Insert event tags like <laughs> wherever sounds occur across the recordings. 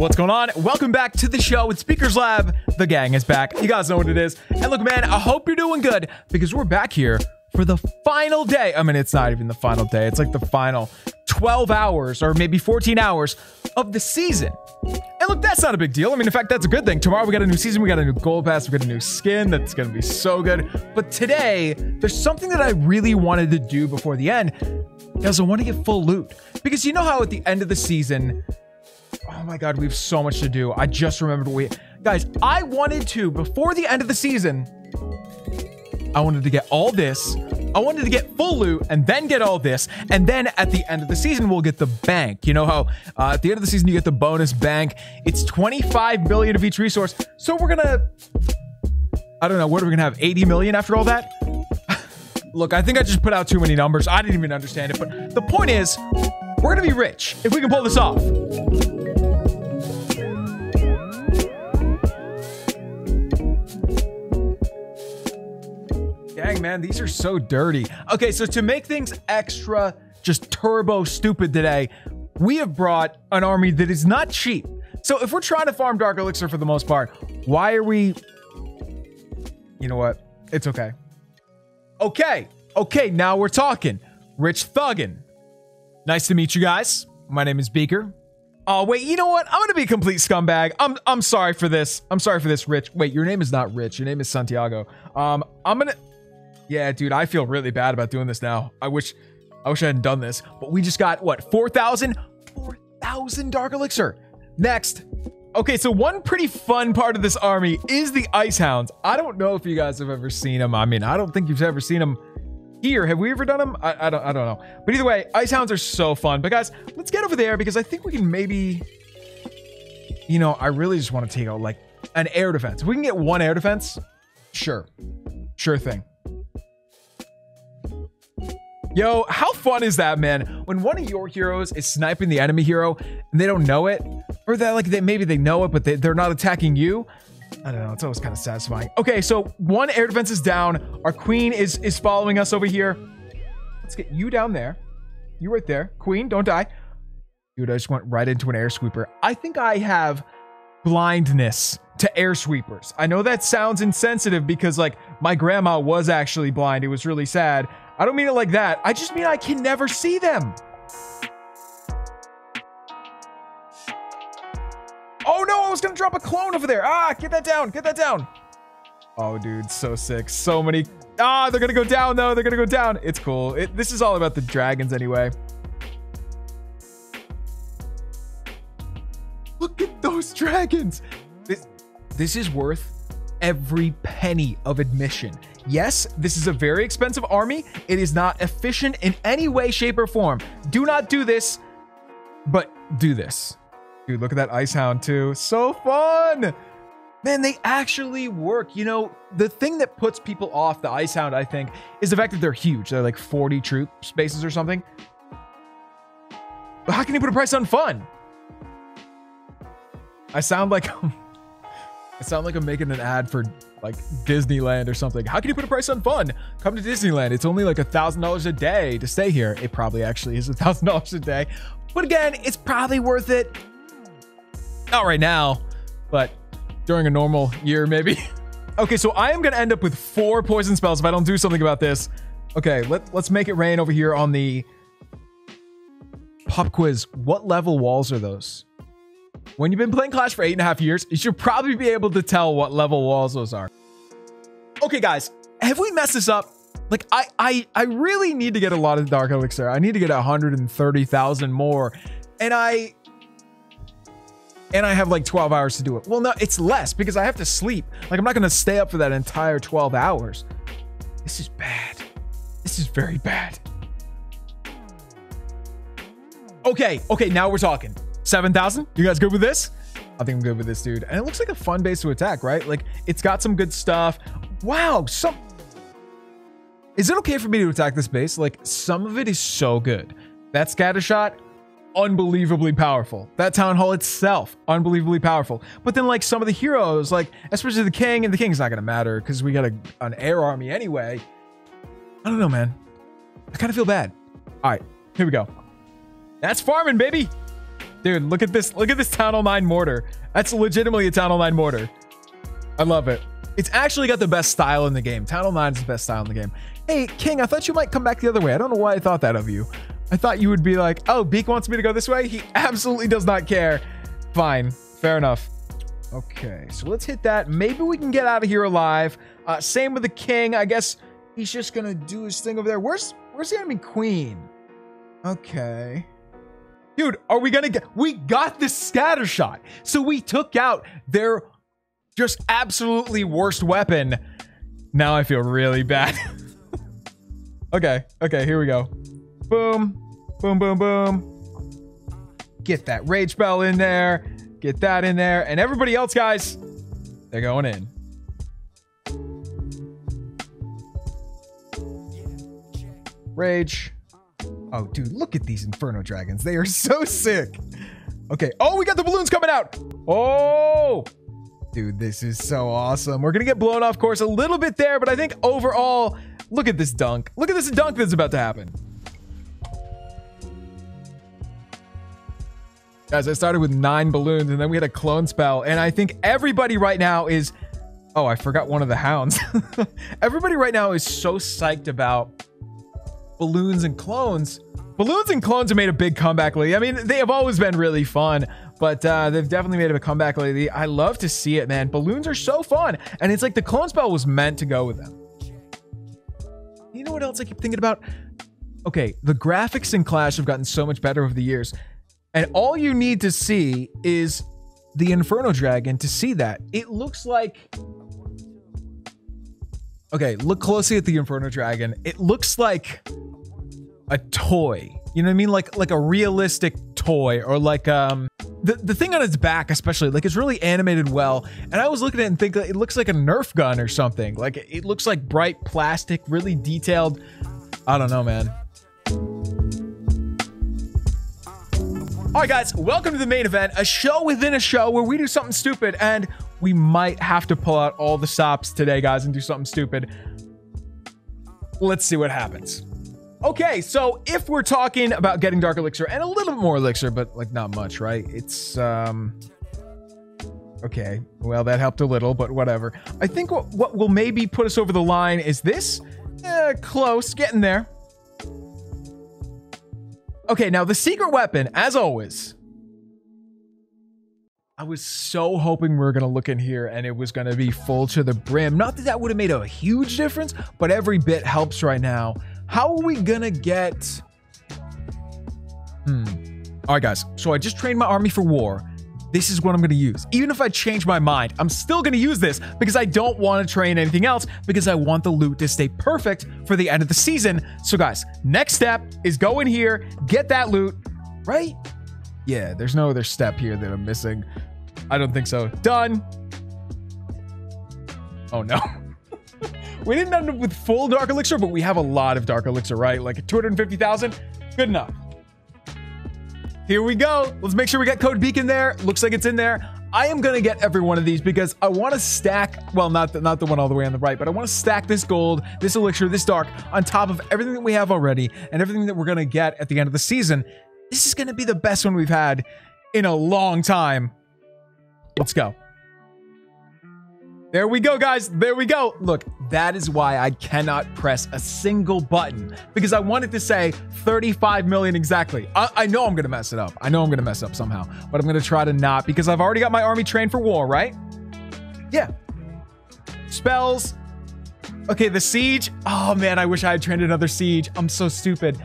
What's going on? Welcome back to the show with Beaker's Lab. The gang is back. You guys know what it is. And look, man, I hope you're doing good because we're back here for the final day. I mean, it's not even the final day, it's like the final 12 hours or maybe 14 hours of the season. And look, that's not a big deal. I mean, in fact, that's a good thing. Tomorrow we got a new season, we got a new gold pass, we got a new skin that's gonna be so good. But today, there's something that I really wanted to do before the end because I want to get full loot. Because you know how at the end of the season, oh my god, we have so much to do. I just remembered we guys, I wanted to before the end of the season. I wanted to get all this. I wanted to get full loot and then get all this. And then at the end of the season, we'll get the bank. You know how uh, at the end of the season, you get the bonus bank. It's 25 million of each resource. So we're going to, I don't know, what are we going to have? 80 million after all that? <laughs> Look, I think I just put out too many numbers. I didn't even understand it. But the point is, we're going to be rich if we can pull this off. Man, these are so dirty. Okay, so to make things extra just turbo stupid today, we have brought an army that is not cheap. So if we're trying to farm Dark Elixir for the most part, why are we... You know what? It's okay. Okay, okay, now we're talking. Rich Thuggin. Nice to meet you guys. My name is Beaker. Oh, wait, you know what? I'm gonna be a complete scumbag. I'm I'm sorry for this. I'm sorry for this, Rich. Wait, your name is not Rich. Your name is Santiago. Um, I'm gonna yeah, dude, I feel really bad about doing this now. I wish I wish I hadn't done this. But we just got what 4,000? 4,000 Dark Elixir. Next. Okay, so one pretty fun part of this army is the Ice Hounds. I don't know if you guys have ever seen them. I mean, I don't think you've ever seen them here. Have we ever done them? I, I don't I don't know. But either way, Ice Hounds are so fun. But guys, let's get over there because I think we can maybe you know, I really just want to take out like an air defense. If we can get one air defense, sure. Sure thing. Yo, how fun is that, man? When one of your heroes is sniping the enemy hero and they don't know it, or that like they maybe they know it, but they, they're not attacking you. I don't know. It's always kind of satisfying. Okay, so one air defense is down. Our queen is is following us over here. Let's get you down there. You right there. Queen, don't die. Dude, I just went right into an air sweeper. I think I have blindness to air sweepers. I know that sounds insensitive because like my grandma was actually blind. It was really sad. I don't mean it like that. I just mean I can never see them. Oh no, I was gonna drop a clone over there. Ah, get that down, get that down. Oh, dude, so sick. So many. Ah, they're gonna go down though. They're gonna go down. It's cool. It, this is all about the dragons anyway. Look at those dragons. This, this is worth every penny of admission. Yes, this is a very expensive army. It is not efficient in any way, shape, or form. Do not do this, but do this. Dude, look at that Ice Hound too. So fun! Man, they actually work. You know, the thing that puts people off the Ice Hound, I think, is the fact that they're huge. They're like 40 troop spaces or something. But how can you put a price on fun? I sound like <laughs> I sound like I'm making an ad for like Disneyland or something. How can you put a price on fun? Come to Disneyland. It's only like a thousand dollars a day to stay here. It probably actually is <laughs> a thousand dollars a day. But again, it's probably worth it. Not right now, but during a normal year, maybe. <laughs> okay, so I am gonna end up with four poison spells if I don't do something about this. Okay, let, let's make it rain over here on the pop quiz. What level walls are those? When you've been playing Clash for eight and a half years, you should probably be able to tell what level walls those are. Okay, guys, have we messed this up? Like, I, I, I really need to get a lot of Dark Elixir. I need to get 130,000 more. And I, and I have like 12 hours to do it. Well, no, it's less because I have to sleep. Like, I'm not going to stay up for that entire 12 hours. This is bad. This is very bad. Okay, okay, now we're talking. 7,000? You guys good with this? I think I'm good with this, dude. And it looks like a fun base to attack, right? Like, it's got some good stuff. Wow, some... Is it okay for me to attack this base? Like, some of it is so good. That scatter shot, unbelievably powerful. That town hall itself, unbelievably powerful. But then, like, some of the heroes, like, especially the king, and the king's not to matter because we got a, an air army anyway. I don't know, man. I kind of feel bad. All right, here we go. That's farming, baby. Dude, look at this. Look at this Town Hall 9 mortar. That's legitimately a Town Hall 9 mortar. I love it. It's actually got the best style in the game. Town Hall 9 is the best style in the game. Hey, King, I thought you might come back the other way. I don't know why I thought that of you. I thought you would be like, oh, Beak wants me to go this way. He <laughs> absolutely does not care. Fine. Fair enough. Okay, so let's hit that. Maybe we can get out of here alive. Uh, same with the king. I guess he's just gonna do his thing over there. Where's where's the enemy queen? Okay. Dude, are we gonna get we got the scatter shot. So we took out their just absolutely worst weapon. Now I feel really bad. <laughs> okay, okay, here we go. Boom, boom, boom, boom. Get that rage spell in there. Get that in there. And everybody else, guys, they're going in. Rage. Oh, dude, look at these Inferno Dragons. They are so sick. Okay. Oh, we got the balloons coming out. Oh, dude, this is so awesome. We're going to get blown off course a little bit there, but I think overall, look at this dunk. Look at this dunk that's about to happen. Guys, I started with nine balloons and then we had a clone spell. And I think everybody right now is. Oh, I forgot one of the hounds. <laughs> everybody right now is so psyched about balloons and clones. Balloons and clones have made a big comeback lately. I mean, they have always been really fun, but uh, they've definitely made a comeback lately. I love to see it, man. Balloons are so fun. And it's like the clone spell was meant to go with them. You know what else I keep thinking about? Okay, the graphics in Clash have gotten so much better over the years. And all you need to see is the Inferno Dragon to see that. It looks like. Okay, look closely at the Inferno Dragon. It looks like a toy. You know what I mean? Like like a realistic toy or like um the, the thing on its back especially like it's really animated well and i was looking at it and think it looks like a nerf gun or something like it looks like bright plastic really detailed i don't know man All right, guys, welcome to the main event, a show within a show where we do something stupid, and we might have to pull out all the stops today, guys, and do something stupid. Let's see what happens. Okay, so if we're talking about getting Dark Elixir and a little bit more Elixir, but like not much, right? It's, um... Okay, well, that helped a little, but whatever. I think what, what will maybe put us over the line is this. Eh, close, getting there. Okay, now the secret weapon, as always. I was so hoping we were going to look in here and it was going to be full to the brim. Not that that would have made a huge difference, but every bit helps right now. How are we to get... Hmm. All right, guys. So I just trained my army for war this is what I'm to use. Even if I change my mind, I'm still to use this because I don't want to train anything else because I want the loot to stay perfect for the end of the season. So guys, next step is go in here, get that loot, right? Yeah, there's no other step here that I'm missing. I don't think so. Done. Oh no. <laughs> we didn't end up with full Dark Elixir, but we have a lot of Dark Elixir, right? Like 250,000? Good enough. Here we go. Let's make sure we got code BEAK in there. Looks like it's in there. I am going to get every one of these because I want to stack, well, not the, not the one all the way on the right, but I want to stack this gold, this elixir, this dark on top of everything that we have already and everything that we're going to get at the end of the season. This is going to be the best one we've had in a long time. Let's go. There we go, guys. There we go. Look, that is why I cannot press a single button because I wanted to say 35 million exactly. I, I know I'm going to mess it up. I know I'm going to mess up somehow, but I'm going to try to not because I've already got my army trained for war, right? Yeah. Spells. Okay, the siege. Oh, man, I wish I had trained another siege. I'm so stupid.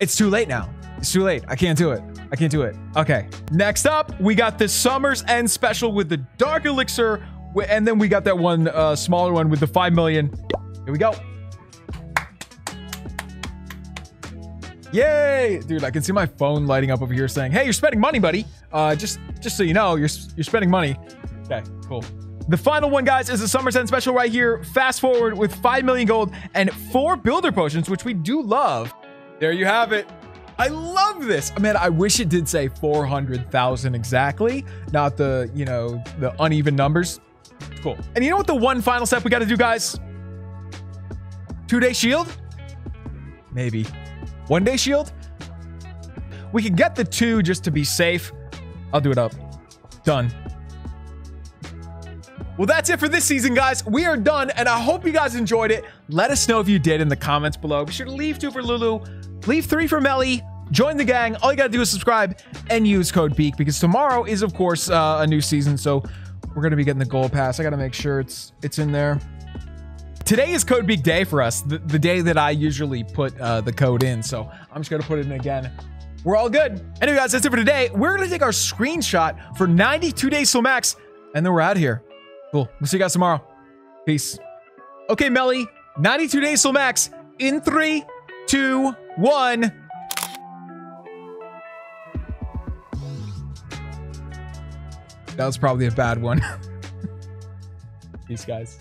It's too late now. It's too late. I can't do it. I can't do it. Okay. Next up, we got the Summer's End special with the Dark Elixir and then we got that one uh, smaller one with the 5 million. Here we go. Yay! Dude, I can see my phone lighting up over here saying, hey, you're spending money, buddy. Uh, just, just so you know, you're, you're spending money. Okay, cool. The final one, guys, is a Summer's End special right here. Fast forward with 5 million gold and four builder potions, which we do love. There you have it. I love this. Man, I wish it did say 400,000 exactly, not the, you know, the uneven numbers. Cool. And you know what the one final step we got to do, guys? Two-day shield? Maybe. One-day shield? We can get the two just to be safe. I'll do it up. Done. Well, that's it for this season, guys. We are done, and I hope you guys enjoyed it. Let us know if you did in the comments below. Be sure to leave two for Lulu, leave three for Melly, join the gang. All you gotta do is subscribe and use code BEAK because tomorrow is, of course, uh, a new season. So we're gonna be getting the gold pass. I gotta make sure it's it's in there. Today is code BEAK day for us, the, the day that I usually put uh, the code in. So I'm just gonna put it in again. We're all good. Anyway, guys, that's it for today. We're gonna take our screenshot for 92 days till max, and then we're out here. Cool. We'll see you guys tomorrow. Peace. Okay, Melly. 92 days till max. In three, two, one. That was probably a bad one. Peace, guys.